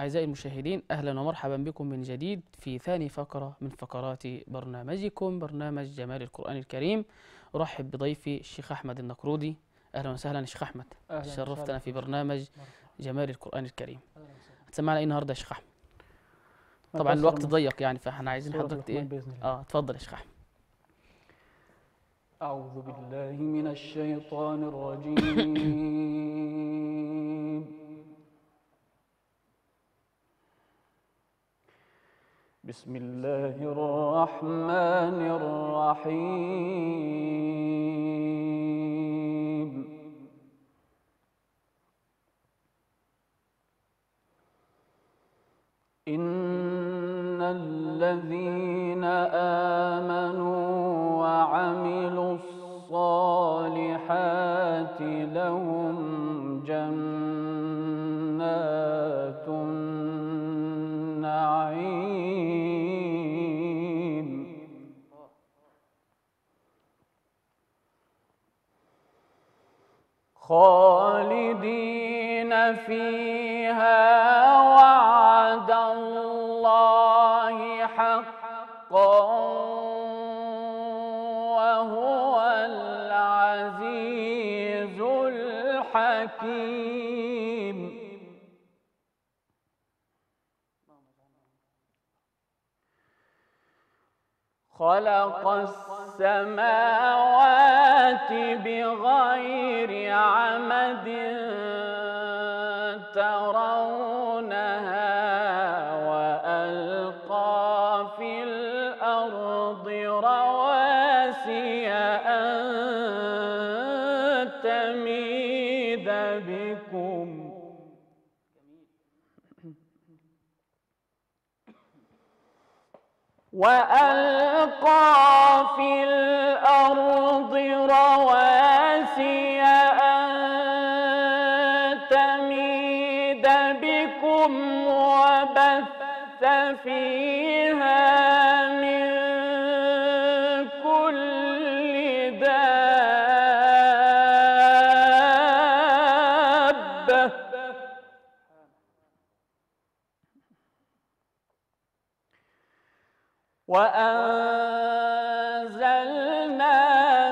أعزائي المشاهدين أهلا ومرحبا بكم من جديد في ثاني فقرة من فقرات برنامجكم برنامج جمال القرآن الكريم. أرحب بضيفي الشيخ أحمد النقرودي. أهلا وسهلا شيخ أحمد. أهلاً شرفتنا. في برنامج. جمال القرآن الكريم. أهلاً وسهلاً. هتسمعنا إيه النهاردة يا شيخ أحمد؟ طبعا الوقت ضيق يعني فإحنا عايزين حضرتك إيه؟ بإذن الله. آه اتفضل يا شيخ أحمد. أعوذ بالله من الشيطان الرجيم. بسم الله الرحمن الرحيم. إن الذين آمنوا خالدين فيها وعد الله حقا وهو العزيز الحكيم. خلق السماوات بغير عمد ترونها وألقى في الأرض رواسي أن وألقى في الأرض رواسي أن تميد بكم وبث فيها وأنزلنا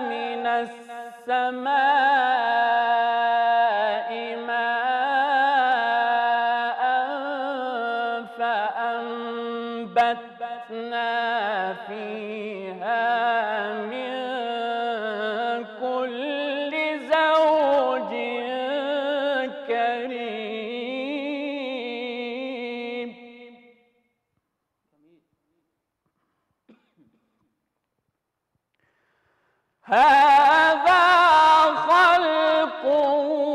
من السماء ماء فأنبتنا فيها من كل زوج كريم. هذا خلق الله.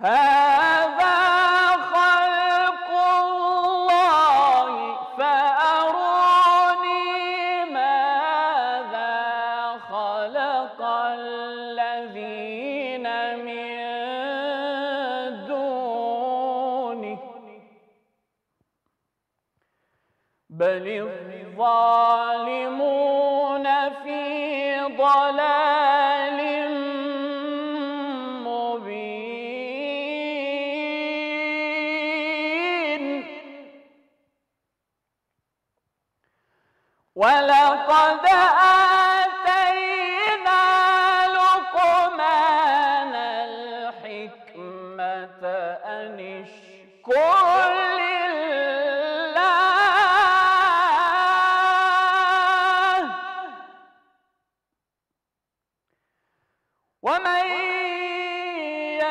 هذا خلق الله. فأروني ماذا خلق الذين بل الظالمون في ضلال مبين. ولقد آتينا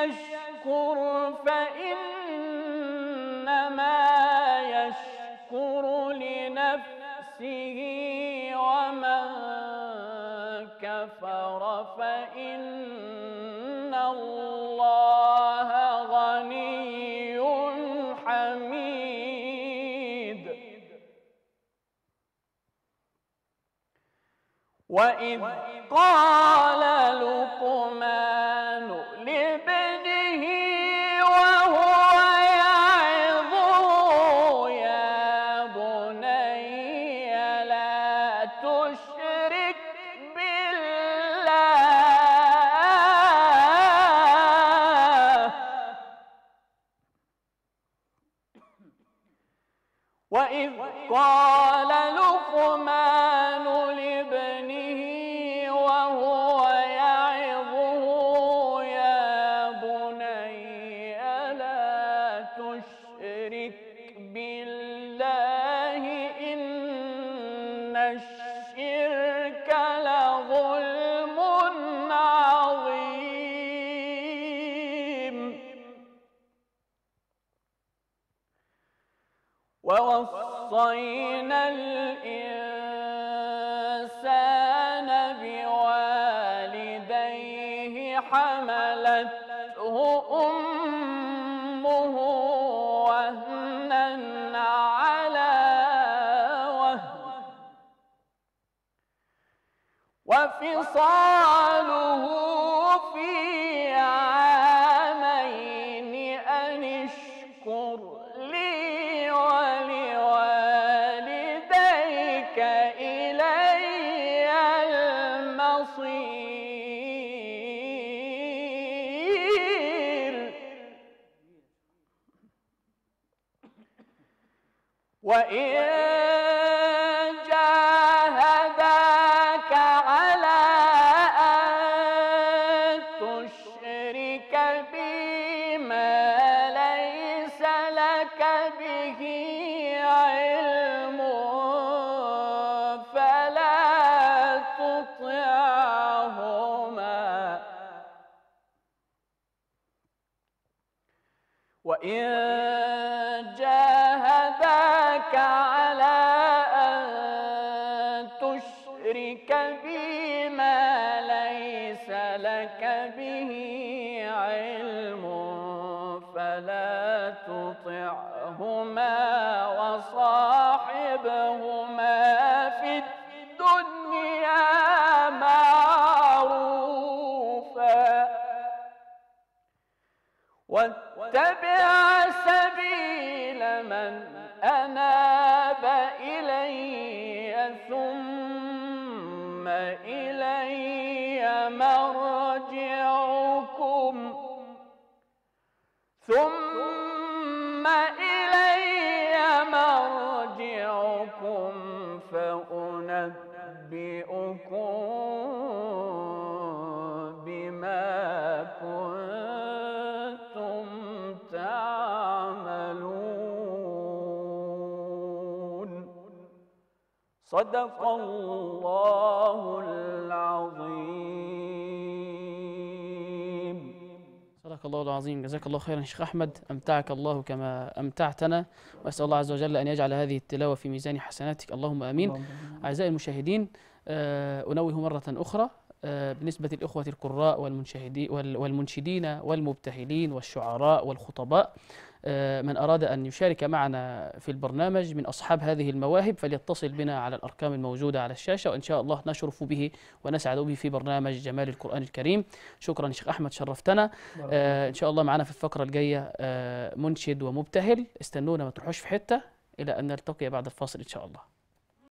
يشكر فإنما يشكر لنفسه ومن كفر فإن الله غني حميد. وإذ قال لقمان قال لقمان لابنه وهو يعظه يا بني لا تشرك بالله إن الشرك حملته أمه وهنا على وهن. وفصاله وإن جاهداك على أن تشرك بي ما ليس لك به علم فلا تطعهما وإن فلا تطعهما وصاحبهما في الدنيا معروفا. واتبع سبيل من أناب إلي ثم إلي ثم إلي مرجعكم فأنبئكم بما كنتم تعملون. صدق الله العظيم. صدق الله العظيم. جزاك الله خيرا. شيخ أحمد أمتعك الله كما أمتعتنا. وأسأل الله عز وجل أن يجعل هذه التلاوة في ميزان حسناتك. اللهم آمين. أعزائي المشاهدين آه، أنوه مرة أخرى. بالنسبة للإخوة القراء والمنشدين والمبتهلين والشعراء والخطباء آه، من أراد أن يشارك معنا في البرنامج من أصحاب هذه المواهب فليتصل بنا على الأرقام الموجودة على الشاشة وإن شاء الله نشرف به ونسعد به في برنامج جمال القرآن الكريم. شكرا شيخ أحمد شرفتنا. آه، إن شاء الله معنا في الفقرة الجاية آه، منشد ومبتهل. استنونا ما تروحوش في حتة إلى أن نلتقي بعد الفاصل إن شاء الله.